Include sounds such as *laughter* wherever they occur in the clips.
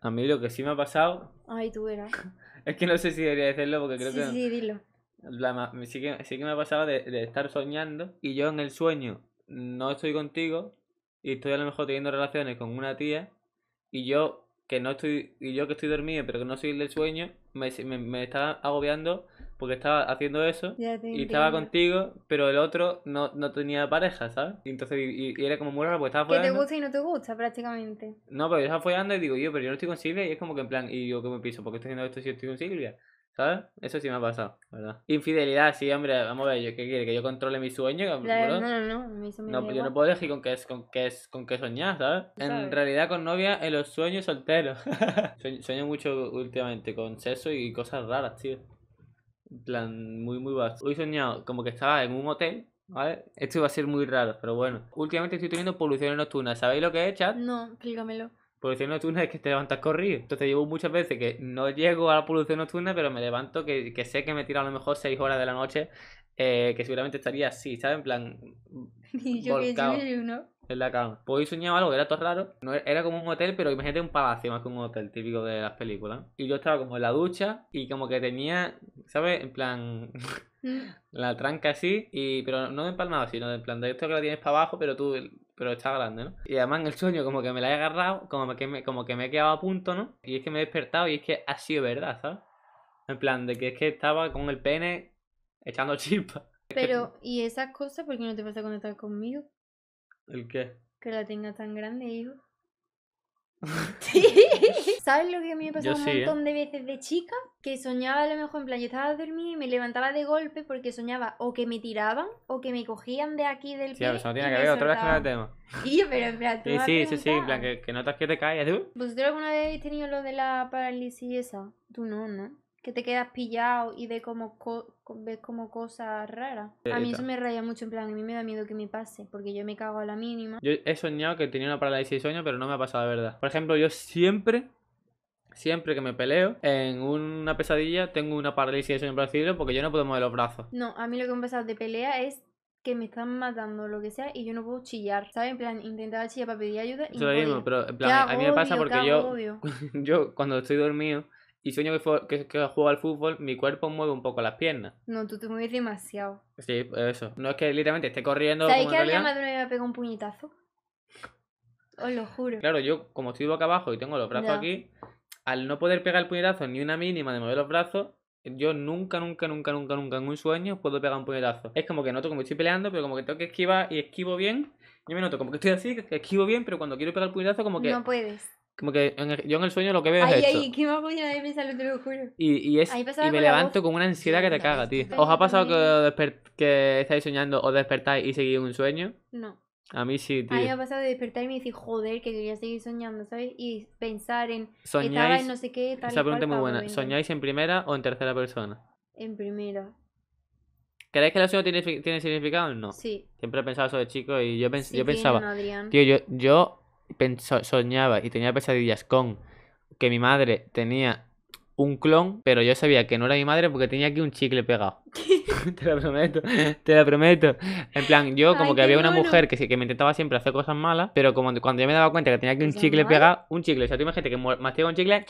A mí lo que sí me ha pasado Ay, tú eras. *laughs* es que no sé si debería decirlo porque creo Sí, que sí, dilo. la ma- me- sí, que, sí que me ha pasado de, de estar soñando y yo en el sueño no estoy contigo y estoy a lo mejor teniendo relaciones con una tía y yo que no estoy y yo que estoy dormido pero que no soy el del sueño me, me, me estaba agobiando porque estaba haciendo eso y estaba contigo pero el otro no, no tenía pareja ¿sabes? Y entonces y, y era como muy raro porque estaba Que te follando gusta y no te gusta, prácticamente. no, pero yo estaba follando y digo yo, pero yo no estoy con Silvia y es como que en plan, y yo que me piso, ¿por qué estoy haciendo esto si yo estoy con Silvia? ¿Sabes? Eso sí me ha pasado, ¿verdad? Infidelidad, sí, hombre, vamos a ver, ¿yo qué quiere? ¿Que yo controle mi sueño? La- bro? no, no, no. Me No, pues yo no puedo elegir con qué es, con qué es, con qué soñar, ¿sabes? En realidad con novia en los sueños solteros. *laughs* sueño, sueño mucho últimamente con sexo y cosas raras, tío. En plan, muy, muy vasto. Hoy he soñado como que estaba en un hotel, ¿vale? Esto iba a ser muy raro, pero bueno. Últimamente estoy teniendo poluciones nocturnas. ¿Sabéis lo que es, chat? No, explícamelo. Polución nocturna es que te levantas corrido. Entonces llevo muchas veces que no llego a la polución nocturna, pero me levanto que, que sé que me tiro a lo mejor 6 horas de la noche, eh, que seguramente estaría así, ¿sabes? En plan, *laughs* Y yo que yo, ¿no? en la cama. Pues hoy soñaba algo que era todo raro. No, era como un hotel, pero imagínate un palacio más que un hotel típico de las películas. Y yo estaba como en la ducha y como que tenía, ¿sabes? En plan, Mm. *laughs* la tranca así, y pero no de empalmado, sino de en plan de esto que lo tienes para abajo, pero tú, pero está grande, ¿no? Y además en el sueño como que me la he agarrado, como que me, como que me he quedado a punto, ¿no? Y es que me he despertado y es que ha sido verdad, ¿sabes? En plan de que es que estaba con el pene echando *laughs* chispas. Pero, ¿y esas cosas por qué no te pasa cuando estás conmigo? ¿El qué? Que la tengas tan grande, hijo. *laughs* *laughs* ¿Sabes lo que a mí me pasó Yo un sí, ¿eh? montón de veces de chica? Que soñaba a lo mejor, en plan, yo estaba dormida y me levantaba de golpe porque soñaba o que me tiraban o que me cogían de aquí del Sí, pie eso no tiene que ver, otra vez con el tema. *laughs* Yo, pero en plan, tú Sí, sí, sí, sí, en plan que, que notas que te caes, ¿tú? ¿Vosotros alguna vez habéis tenido lo de la parálisis esa? Tú no, ¿no? Que te quedas pillado y ves como, co- ves como cosas raras. A mí eso me raya mucho, en plan, a mí me da miedo que me pase, porque yo me cago a la mínima. Yo he soñado que tenía una parálisis de sueño, pero no me ha pasado de verdad. Por ejemplo, yo siempre, siempre que me peleo, en una pesadilla tengo una parálisis de sueño, por decirlo, porque yo no puedo mover los brazos. No, a mí lo que me ha pasado de pelea es que me están matando o lo que sea y yo no puedo chillar, ¿sabes? En plan, intentaba chillar para pedir ayuda y Eso no lo mismo, pero en plan, a mí me pasa porque yo, *laughs* yo cuando estoy dormido y sueño que, fue- que, que juego al fútbol, mi cuerpo mueve un poco las piernas. No, tú te mueves demasiado. Sí, eso. No es que literalmente esté corriendo ¿Sabes como que de una vez me pegado un puñetazo? Os lo juro. Claro, yo como estoy boca abajo y tengo los brazos aquí, al no poder pegar el puñetazo ni una mínima de mover los brazos, yo nunca, nunca, nunca, nunca, nunca en un sueño puedo pegar un puñetazo. Es como que noto como estoy peleando, pero como que tengo que esquivar y esquivo bien. Yo me noto como que estoy así, que esquivo bien, pero cuando quiero pegar el puñetazo, como que, No puedes. Como que en el- yo en el sueño lo que veo Ay, es esto. ay, qué más podía de pensarlo, te lo juro. Y, y, es, y me levanto voz. con una ansiedad que te caga, tío. ¿Os ha pasado que, estáis soñando o despertáis y seguís un sueño? No. A mí sí, A mí me ha tío. pasado de despertarme y decir, joder, que quería seguir soñando, ¿sabes? Y pensar en, estaba ¿Soñáis? en no sé qué, tal Esa pregunta es muy buena. ¿Soñáis en primera o en tercera persona? En primera. ¿Creéis que el sueño tiene, tiene significado? No. Sí. Siempre he pensado eso de chico y yo, pens- sí yo pensaba, Adrián. tío, yo, soñaba y tenía pesadillas con que mi madre tenía un clon, pero yo sabía que no era mi madre porque tenía aquí un chicle pegado. *laughs* *laughs* te lo prometo, te lo prometo. En plan, yo como Ay, que había una mujer que, sí- que me intentaba siempre hacer cosas malas, pero como cuando yo me daba cuenta que tenía aquí un ¿Cosas chicle pegado, un chicle, o sea, tú imagínate que mastiga un chicle,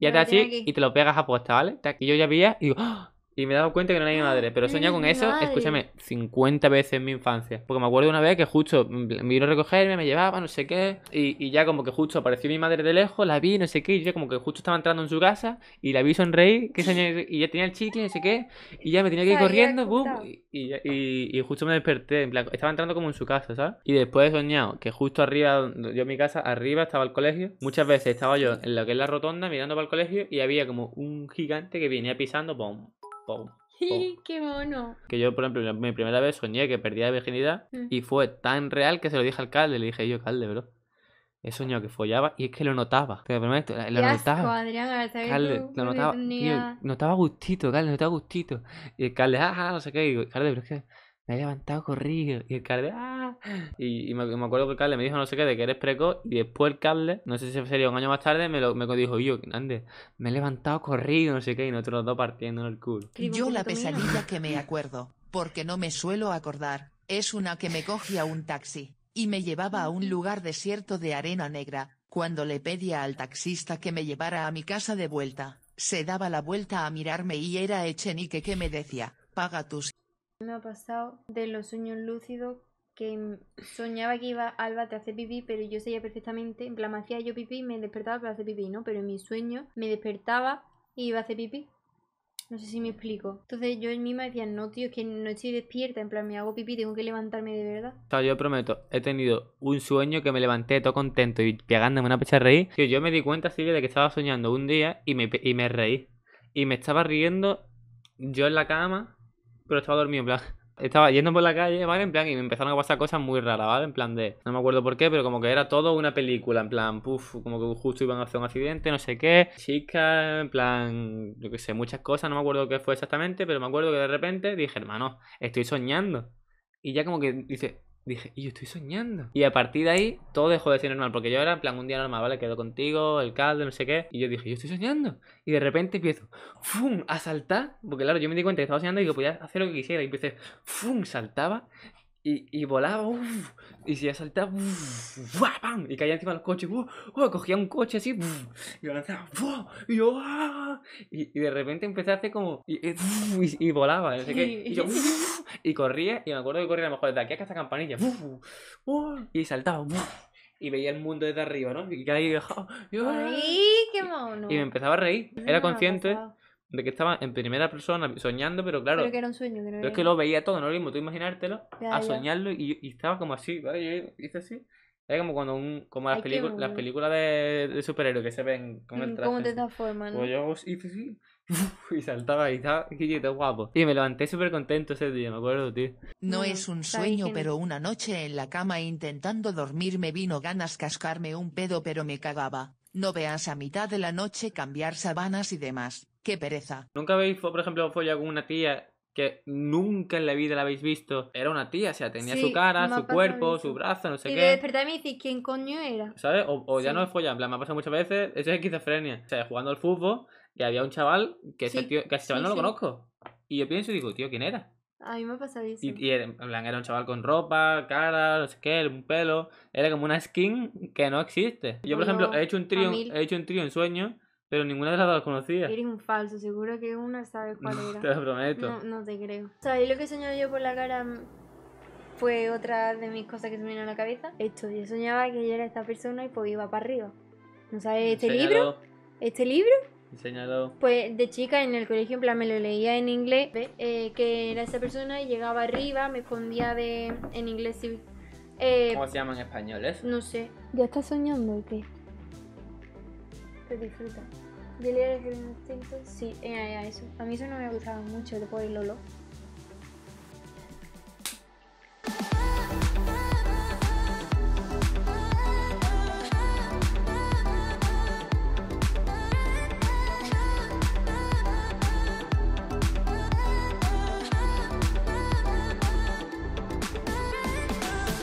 ya te así y te lo pegas a posta, ¿vale? Y yo ya veía y digo, ¡ah! Y me he dado cuenta que no era mi madre. Pero he soñado con eso, madre. escúchame, 50 veces en mi infancia. Porque me acuerdo una vez que justo me vino a recogerme, me llevaba, no sé qué. Y, y ya como que justo apareció mi madre de lejos, la vi, no sé qué. Y yo como que justo estaba entrando en su casa y la vi sonreír, que soñé, y ya tenía el chicle, no sé qué. Y ya me tenía que ir corriendo, estaba. Y, y, y- y justo me desperté, en plan, estaba entrando como en su casa, ¿sabes? Y después he soñado que justo arriba, yo en mi casa, arriba estaba el colegio. Muchas veces estaba yo en lo que es la rotonda mirando para el colegio y había como un gigante que venía pisando, ¡pum! ¡Pum! *laughs* qué mono. Que yo, por ejemplo, mi primera vez soñé que perdía la virginidad Mm. y fue tan real que se lo dije al alcalde. Le dije yo, alcalde, bro. He soñado que follaba y es que lo notaba. Te lo prometo, lo Qué asco, notaba. Adrián, Calde, lo notaba, tío, notaba gustito, Calde, notaba gustito. Y el Calde, ah, ah, no sé qué, y digo, Calde, pero es que me he levantado corrido. Y el Calde, ah, y, y me, me acuerdo que el Calde me dijo no sé qué, de que eres precoz, y después el Calde, no sé si sería un año más tarde, me lo me dijo, yo, Ande, me he levantado corrido, no sé qué, y nosotros los dos partiendo en el culo. Yo la pesadilla *laughs* que me acuerdo, porque no me suelo acordar, es una que me cogía un taxi, y me llevaba a un lugar desierto de arena negra, Cuando le pedía al taxista que me llevara a mi casa de vuelta, se daba la vuelta a mirarme y era Echenique que me decía, paga tus... Me ha pasado de los sueños lúcidos que soñaba que iba al bate a hacer pipí, pero yo sabía perfectamente, en plan, me hacía yo pipí me despertaba para hacer pipí, ¿no? Pero en mi sueño me despertaba y iba a hacer pipí. No sé si me explico. Entonces yo misma decía, no, tío, es que no estoy despierta, en plan, me hago pipí, tengo que levantarme de verdad. Yo prometo, he tenido un sueño que me levanté todo contento y pegándome una pecha a reír. Tío, yo me di cuenta, Silvia, de que estaba soñando un día y me, y me reí. Y me estaba riendo yo en la cama, pero estaba dormido, en plan. *laughs* Estaba yendo por la calle, ¿vale? En plan, y me empezaron a pasar cosas muy raras, ¿vale? En plan de. No me acuerdo por qué, pero como que era todo una película, en plan, puf, como que justo iban a hacer un accidente, no sé qué. Chicas, en plan, yo qué sé, muchas cosas, no me acuerdo qué fue exactamente, pero me acuerdo que de repente dije, hermano, estoy soñando. Y ya como que dice, dije, y yo estoy soñando. Y a partir de ahí, todo dejó de ser normal. Porque yo era en plan un día normal, ¿vale? Quedo contigo, el caldo, no sé qué. Y yo dije, yo estoy soñando. Y de repente empiezo, ¡fum! a saltar. Porque claro, yo me di cuenta que estaba soñando y que podía hacer lo que quisiera. Y empecé, ¡fum! saltaba. Y, y volaba, uf, y si ya saltaba, uf, y caía encima de los coches, cogía un coche así, y lo lanzaba, y yo, ¡ah! y, y de repente empecé a hacer como, y, y, volaba, no sé qué, y yo, corría, y me acuerdo que corría a lo mejor desde aquí hasta esta campanilla, y saltaba, y veía el mundo desde arriba, ¿no? Y ¡ah! ¡Ay, qué mono! y me empezaba a reír, era consciente. De que estaba en primera persona soñando, pero claro, Pero que era un sueño, que no pero es que lo veía todo, no lo mismo tú imaginártelo, Ya, a ya. soñarlo y, y estaba como así, ¿vale? Yo hice así. Era como cuando un, como las, películas las películas de, de superhéroes que se ven con el Mm, traje. ¿Cómo te transforman? Pues yo hice así. *laughs* Y saltaba y estaba guapo. Y me levanté súper contento ese día, me acuerdo, tío. No No, es un sueño pero una noche en la cama intentando dormir me vino ganas cascarme un pedo pero me cagaba. No veas a mitad de la noche cambiar sabanas y demás. Qué pereza. ¿Nunca habéis, por ejemplo, follado con una tía que nunca en la vida la habéis visto? Era una tía, o sea, tenía Sí, su cara, su cuerpo, eso. su brazo, no sé y qué. de despertar me dices, ¿quién coño era? ¿Sabes? O, o ya Sí. no es follar, en plan, me ha pasado muchas veces, eso es esquizofrenia. O sea, jugando al fútbol y había un chaval que ese Sí, tío, que ese chaval sí, no lo conozco. Y yo pienso y digo, tío, ¿quién era? A mí me ha pasado eso. Y, y era, en plan, era un chaval con ropa, cara, no sé qué, un pelo. Era como una skin que no existe. Yo, por ejemplo, he hecho un trío, he hecho un trío en sueño, pero ninguna de las dos conocía. Eres un falso, seguro que una sabe *laughs* cuál No, era. te lo prometo. No, no te creo. ¿Sabéis lo que he soñado yo por la cara? Fue otra de mis cosas que se me vino a la cabeza. Esto, yo soñaba que yo era esta persona y pues iba para arriba. ¿No sabes este libro? Enséñalo, ¿Este libro? Pues de chica en el colegio, en plan, me lo leía en inglés, ¿ves? Eh, que era esa persona y llegaba arriba, me escondía de en inglés. sí. Eh, ¿Cómo se llama en español eso? no sé. ¿Ya estás soñando o qué? Pero disfruta. ¿De leer el instinto? Sí, eh, a eso. A mí eso no me gustaba mucho, de por el olor.